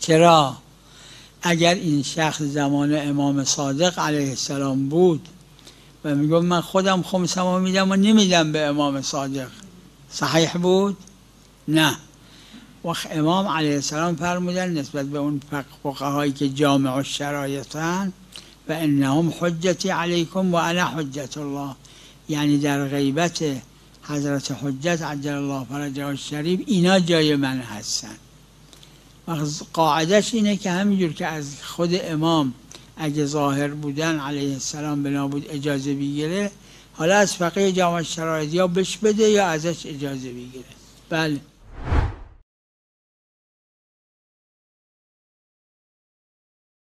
چرا؟ اگر این شخص زمان امام صادق علیه السلام بود و میگم من خودم خمسم میدم و نمیدم به امام صادق صحیح بود؟ نه. وقت امام علیه السلام فرمودن نسبت به اون فقهایی که جامع و شرایطن و انهم حجتی علیکم و انا حجت الله. یعنی در غیبت حضرت حجت عجل الله فرجه شریف اینا جای من قاعدش اینه که همینجور که از خود امام اگه ظاهر بودن علیه السلام بنا بود اجازه بگیره حالا از فقیه جامعه شرایط یا بش بده یا ازش اجازه بگیره. بله.